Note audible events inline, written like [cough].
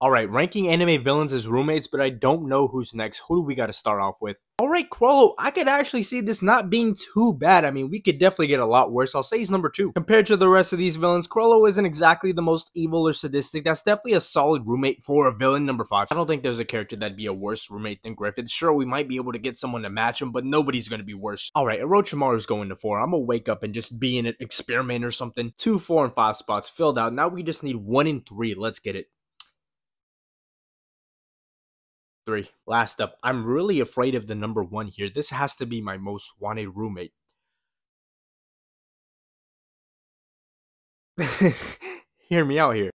Alright, ranking anime villains as roommates, but I don't know who's next. Who do we gotta start off with? Alright, Chrollo, I could actually see this not being too bad. I mean, we could definitely get a lot worse. I'll say he's number two. Compared to the rest of these villains, Chrollo isn't exactly the most evil or sadistic. That's definitely a solid roommate for a villain number five. I don't think there's a character that'd be a worse roommate than Griffith. Sure, we might be able to get someone to match him, but nobody's gonna be worse. Alright, Orochimaru's going to four. I'm gonna wake up and just be in an experiment or something. Two, four, and five spots filled out. Now we just need one in three. Let's get it. Three. Last up, I'm really afraid of the number one here. This has to be my most wanted roommate. [laughs] Hear me out here.